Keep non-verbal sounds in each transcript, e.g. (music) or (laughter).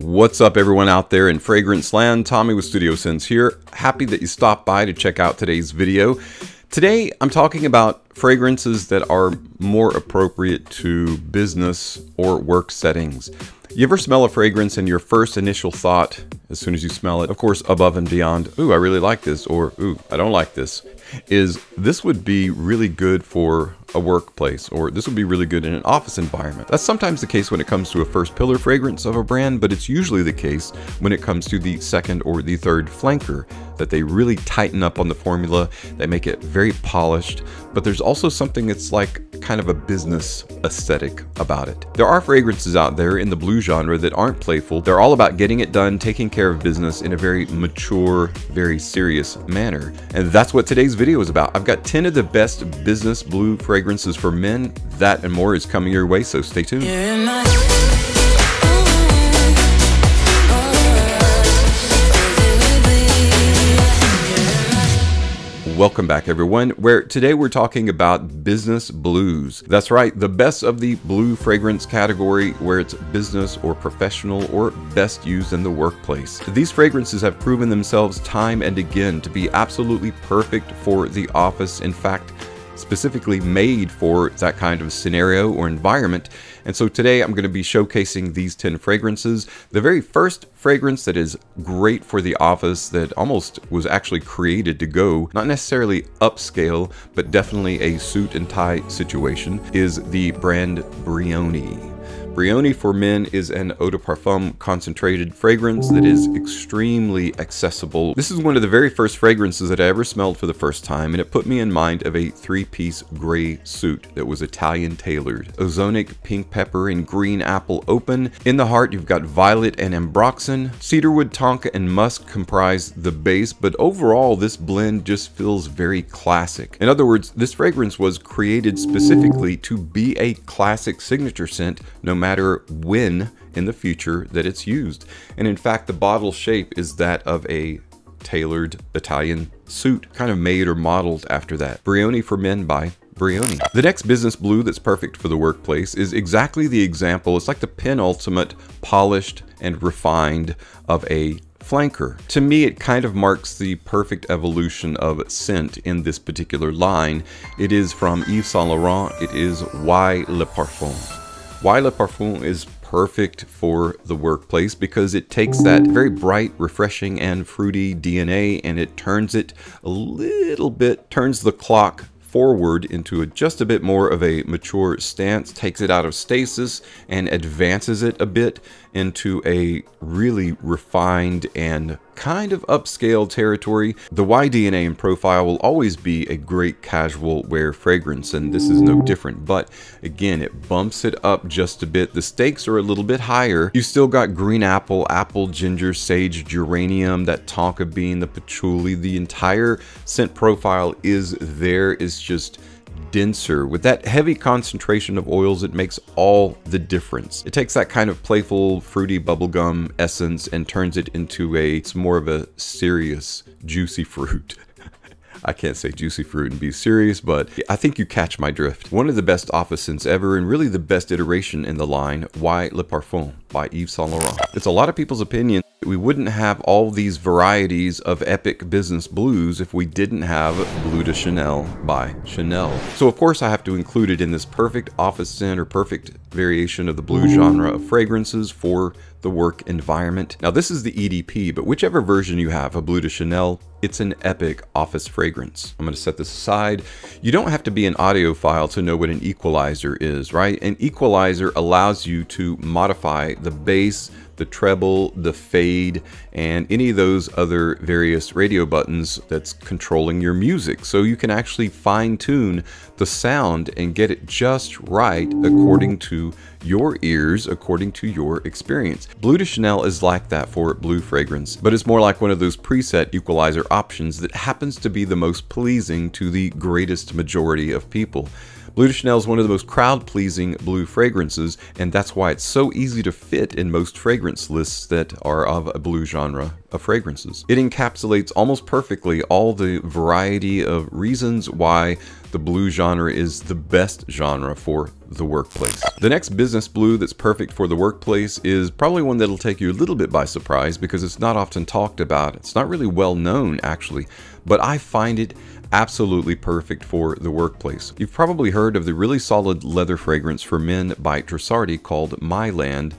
What's up everyone out there in fragrance land? Tommy with Studio Scents here. Happy that you stopped by to check out today's video. Today I'm talking about fragrances that are more appropriate to business or work settings. You ever smell a fragrance and your first initial thought, as soon as you smell it, of course above and beyond, ooh, I really like this, or ooh, I don't like this, is this would be really good for a workplace, or this would be really good in an office environment. That's sometimes the case when it comes to a first pillar fragrance of a brand, but it's usually the case when it comes to the second or the third flanker, that they really tighten up on the formula, they make it very polished, but there's also something that's like kind of a business aesthetic about it. There are fragrances out there in the blue genre that aren't playful. They're all about getting it done, taking care of business in a very mature, very serious manner. And that's what today's video is about. I've got 10 of the best business blue fragrances for men. That and more is coming your way, so stay tuned. Welcome back everyone, where today we're talking about business blues. That's right, the best of the blue fragrance category where it's business or professional or best used in the workplace. These fragrances have proven themselves time and again to be absolutely perfect for the office. In fact, specifically made for that kind of scenario or environment. And so today I'm going to be showcasing these 10 fragrances. The very first fragrance that is great for the office that almost was actually created to go, not necessarily upscale, but definitely a suit and tie situation, is the brand Brioni. Brioni for Men is an eau de parfum concentrated fragrance that is extremely accessible. This is one of the very first fragrances that I ever smelled for the first time, and it put me in mind of a three-piece gray suit that was Italian tailored. Ozonic, pink pepper, and green apple open. In the heart, you've got violet and ambroxan. Cedarwood, tonka, and musk comprise the base, but overall, this blend just feels very classic. In other words, this fragrance was created specifically to be a classic signature scent, no matter when in the future that it's used. And in fact, the bottle shape is that of a tailored Italian suit, kind of made or modeled after that. Brioni for Men by Brioni. The next business blue that's perfect for the workplace is exactly the example. It's like the penultimate polished and refined of a flanker. To me, it kind of marks the perfect evolution of scent in this particular line. It is from Yves Saint Laurent. It is Y Le Parfum. Y Le Parfum is perfect for the workplace because it takes that very bright, refreshing, and fruity DNA and it turns it a little bit, turns the clock forward into a, just a bit more of a mature stance, takes it out of stasis and advances it a bit into a really refined and kind of upscale territory. The Y-DNA and profile will always be a great casual wear fragrance and this is no different but again it bumps it up just a bit. The stakes are a little bit higher. You still got green apple, apple, ginger, sage, geranium, that tonka bean, the patchouli. The entire scent profile is there. It's just denser. With that heavy concentration of oils, it makes all the difference. It takes that kind of playful, fruity bubblegum essence and turns it into a, it's more of a serious, juicy fruit. (laughs) I can't say juicy fruit and be serious, but I think you catch my drift. One of the best office scents ever and really the best iteration in the line, Y Le Parfum by Yves Saint Laurent. It's a lot of people's opinion we wouldn't have all these varieties of epic business blues if we didn't have Bleu de Chanel by Chanel. So of course I have to include it in this perfect office scent or perfect variation of the blue genre of fragrances for the work environment. Now this is the EDP, but whichever version you have of Bleu de Chanel, it's an epic office fragrance. I'm going to set this aside. You don't have to be an audiophile to know what an equalizer is, right? An equalizer allows you to modify the bass, the treble, the fade, and any of those other various radio buttons that's controlling your music. So you can actually fine tune the sound and get it just right according to your ears, according to your experience. Bleu de Chanel is like that for blue fragrance, but it's more like one of those preset equalizer options that happens to be the most pleasing to the greatest majority of people. Bleu de Chanel is one of the most crowd-pleasing blue fragrances, and that's why it's so easy to fit in most fragrance lists that are of a blue genre of fragrances. It encapsulates almost perfectly all the variety of reasons why the blue genre is the best genre for the workplace. The next business blue that's perfect for the workplace is probably one that'll take you a little bit by surprise because it's not often talked about. It's not really well known actually, but I find it absolutely perfect for the workplace. You've probably heard of the really solid leather fragrance for men by Trussardi called My Land,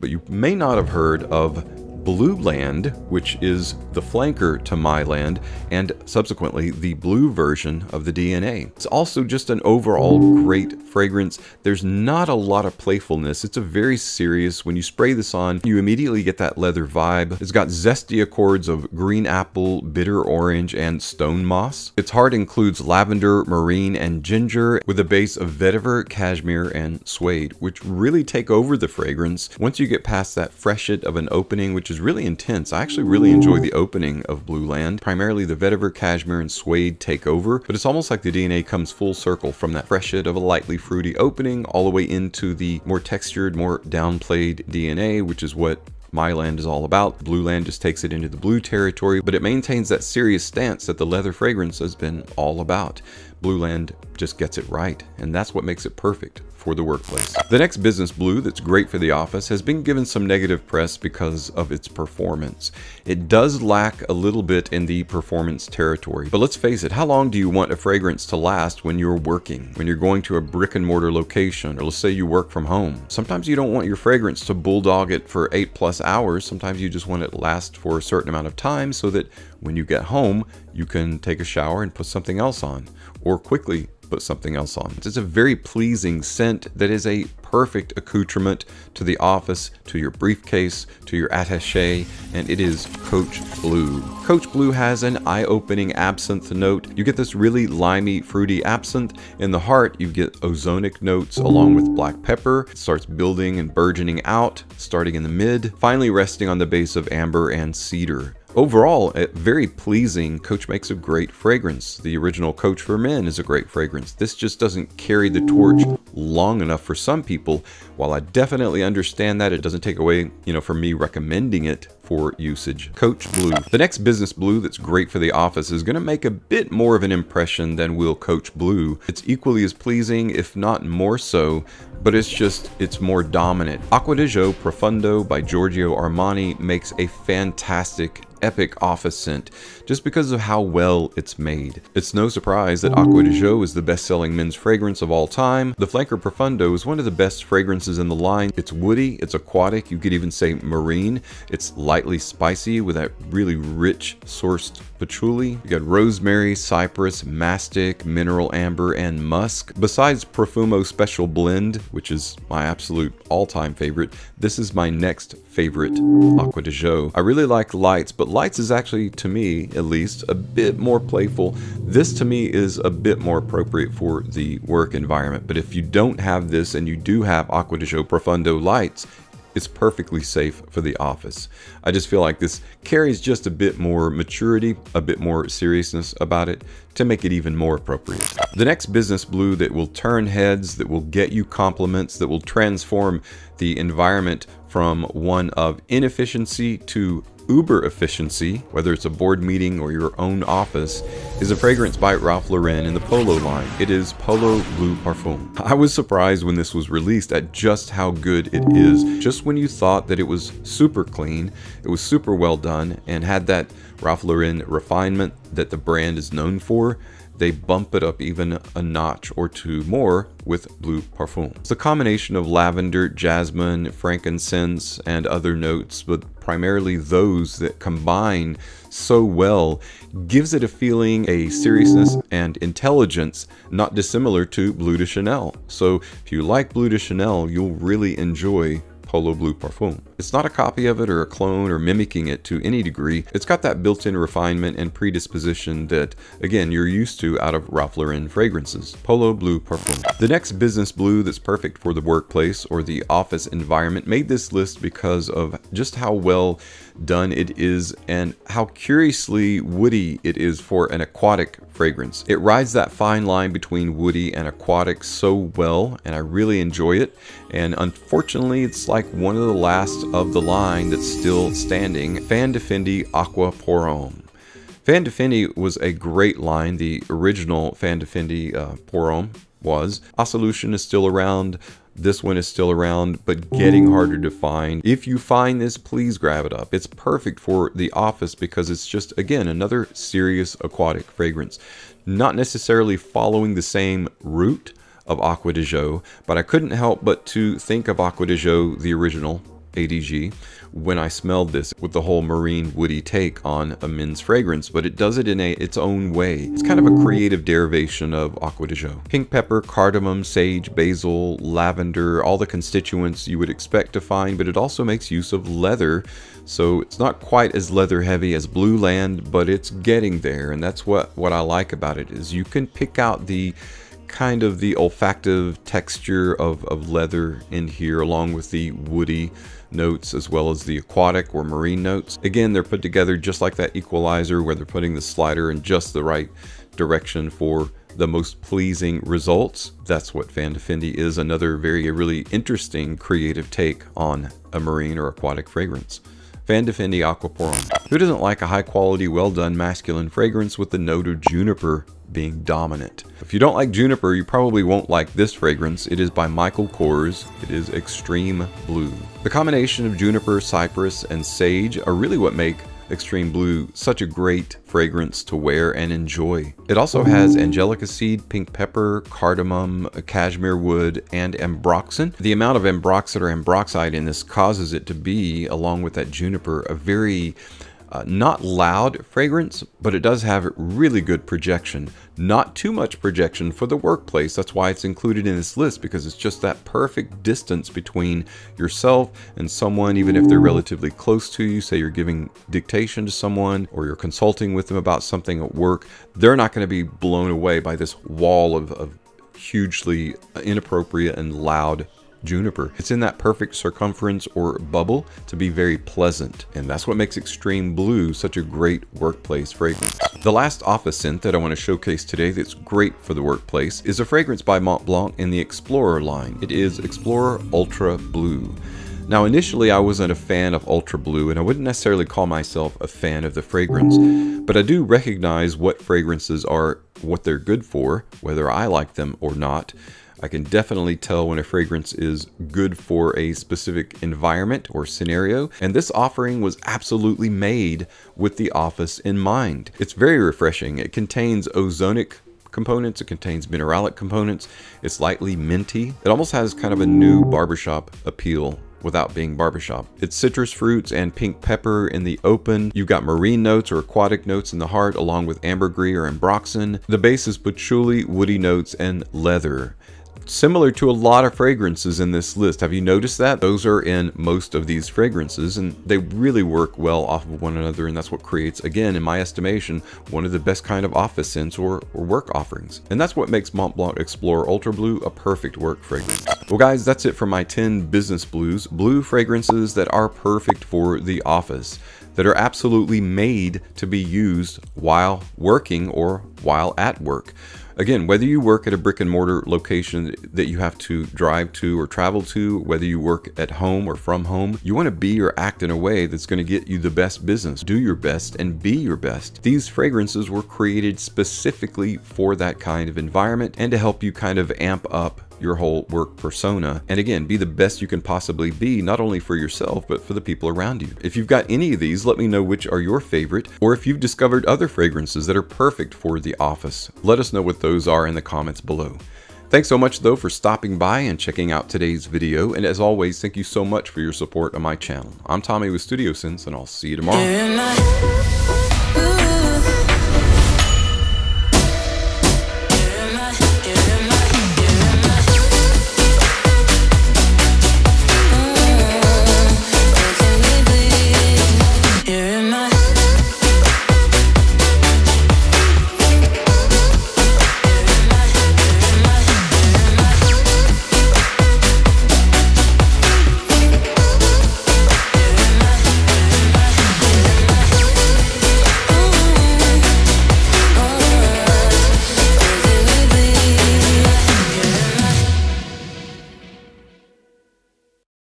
but you may not have heard of Blueland, which is the flanker to my land, and subsequently the blue version of the DNA. It's also just an overall great fragrance. There's not a lot of playfulness. It's a very serious, when you spray this on, you immediately get that leather vibe. It's got zesty accords of green apple, bitter orange, and stone moss. Its heart includes lavender, marine, and ginger, with a base of vetiver, cashmere, and suede, which really take over the fragrance. Once you get past that freshet of an opening, which is really intense. I actually really enjoy the opening of Blue Land, Primarily the vetiver, cashmere, and suede take over, but it's almost like the DNA comes full circle from that freshet of a lightly fruity opening all the way into the more textured, more downplayed DNA, which is what my land is all about. Blue land just takes it into the blue territory, but it maintains that serious stance that the leather fragrance has been all about. Blueland just gets it right, and that's what makes it perfect for the workplace. The next business blue that's great for the office has been given some negative press because of its performance. It does lack a little bit in the performance territory, but let's face it, how long do you want a fragrance to last when you're working, when you're going to a brick and mortar location, or let's say you work from home? Sometimes you don't want your fragrance to bulldog it for eight plus hours. Sometimes you just want it to last for a certain amount of time so that when you get home, you can take a shower and put something else on, or quickly put something else on. It's a very pleasing scent that is a perfect accoutrement to the office, to your briefcase, to your attache, and it is Coach Blue. Coach Blue has an eye-opening absinthe note. You get this really limey, fruity absinthe. In the heart, you get ozonic notes along with black pepper. It starts building and burgeoning out, starting in the mid, finally resting on the base of amber and cedar. Overall, very pleasing. Coach makes a great fragrance. The original Coach for Men is a great fragrance. This just doesn't carry the torch long enough for some people. While I definitely understand that, it doesn't take away, you know, from me recommending it for usage. Coach Blue. The next business blue that's great for the office is going to make a bit more of an impression than will Coach Blue. It's equally as pleasing, if not more so, but it's just, it's more dominant. Acqua di Gio Profondo by Giorgio Armani makes a fantastic epic office scent just because of how well it's made. It's no surprise that Acqua di Gio is the best-selling men's fragrance of all time. The Flanker Profondo is one of the best fragrances in the line. It's woody, it's aquatic, you could even say marine. It's lightly spicy with that really rich sourced patchouli. You got rosemary, cypress, mastic, mineral amber, and musk. Besides Profumo Special Blend, which is my absolute all-time favorite, this is my next favorite Acqua di Gio. I really like lights, but lights is actually, to me at least, a bit more playful. This to me is a bit more appropriate for the work environment, but if you don't have this and you do have Acqua di Gio Profondo lights, it's perfectly safe for the office. I just feel like this carries just a bit more maturity, a bit more seriousness about it to make it even more appropriate. The next business blue that will turn heads, that will get you compliments, that will transform the environment from one of inefficiency to uber efficiency, whether it's a board meeting or your own office, is a fragrance by Ralph Lauren in the Polo line. It is Polo Blue Parfum. I was surprised when this was released at just how good it is. Just when you thought that it was super clean, it was super well done, and had that Ralph Lauren refinement that the brand is known for, they bump it up even a notch or two more with Blue Parfum. It's a combination of lavender, jasmine, frankincense, and other notes, but primarily those that combine so well gives it a feeling, a seriousness and intelligence not dissimilar to Bleu de Chanel. So if you like Bleu de Chanel, you'll really enjoy Polo Blue Parfum. It's not a copy of it or a clone or mimicking it to any degree. It's got that built-in refinement and predisposition that, again, you're used to out of Ralph Lauren fragrances. Polo Blue Parfum. The next business blue that's perfect for the workplace or the office environment made this list because of just how well done it is and how curiously woody it is for an aquatic fragrance. It rides that fine line between woody and aquatic so well and I really enjoy it and unfortunately it's like one of the last of the line that's still standing, Fan di Fendi Acqua Pour Homme. Fan di Fendi was a great line, the original Fan di Fendi uh, Pour Homme was. Assoluto is still around. This one is still around, but getting harder to find. If you find this, please grab it up. It's perfect for the office because it's just, again, another serious aquatic fragrance. Not necessarily following the same route of Acqua di Gio, but I couldn't help but to think of Acqua di Gio, the original, ADG when I smelled this with the whole marine woody take on a men's fragrance, but it does it in a, its own way. It's kind of a creative derivation of Acqua di Gio. Pink pepper, cardamom, sage, basil, lavender, all the constituents you would expect to find, but it also makes use of leather, so it's not quite as leather heavy as Blue Land, but it's getting there, and that's what, what I like about it, is you can pick out the kind of the olfactive texture of, of leather in here along with the woody notes as well as the aquatic or marine notes. Again, they're put together just like that equalizer where they're putting the slider in just the right direction for the most pleasing results. That's what Fan di Fendi is, another very really interesting creative take on a marine or aquatic fragrance. Fan di Fendi Acqua Pour Homme. Who doesn't like a high quality, well done masculine fragrance with the note of juniper being dominant. If you don't like juniper, you probably won't like this fragrance. It is by Michael Kors. It is Extreme Blue. The combination of juniper, cypress, and sage are really what make Extreme Blue such a great fragrance to wear and enjoy. It also has angelica seed, pink pepper, cardamom, cashmere wood, and ambroxan. The amount of ambroxan or ambroxide in this causes it to be, along with that juniper, a very uh, not loud fragrance, but it does have really good projection. Not too much projection for the workplace. That's why it's included in this list because it's just that perfect distance between yourself and someone, even if they're relatively close to you. Say you're giving dictation to someone or you're consulting with them about something at work. They're not going to be blown away by this wall of, of hugely inappropriate and loud juniper. It's in that perfect circumference or bubble to be very pleasant, and that's what makes Extreme Blue such a great workplace fragrance. The last office scent that I want to showcase today that's great for the workplace is a fragrance by Mont Blanc in the Explorer line. It is Explorer Ultra Blue. Now initially I wasn't a fan of Ultra Blue and I wouldn't necessarily call myself a fan of the fragrance, but I do recognize what fragrances are what they're good for, whether I like them or not. I can definitely tell when a fragrance is good for a specific environment or scenario, and this offering was absolutely made with the office in mind. It's very refreshing. It contains ozonic components, it contains mineralic components, it's lightly minty. It almost has kind of a new barbershop appeal without being barbershop. It's citrus fruits and pink pepper in the open. You've got marine notes or aquatic notes in the heart along with ambergris or ambroxan. The base is patchouli, woody notes, and leather similar to a lot of fragrances in this list. Have you noticed that? Those are in most of these fragrances and they really work well off of one another and that's what creates, again, in my estimation, one of the best kind of office scents or, or work offerings. And that's what makes Mont Blanc Explorer Ultra Blue a perfect work fragrance. Well guys, that's it for my 10 business blues, blue fragrances that are perfect for the office that are absolutely made to be used while working or while at work. Again, whether you work at a brick and mortar location that you have to drive to or travel to, whether you work at home or from home, you want to be or act in a way that's going to get you the best business. Do your best and be your best. These fragrances were created specifically for that kind of environment and to help you kind of amp up your whole work persona. And again, be the best you can possibly be, not only for yourself, but for the people around you. If you've got any of these, let me know which are your favorite, or if you've discovered other fragrances that are perfect for the office. Let us know what those are in the comments below. Thanks so much though for stopping by and checking out today's video, and as always, thank you so much for your support on my channel. I'm Tommy with Studio Scents, and I'll see you tomorrow.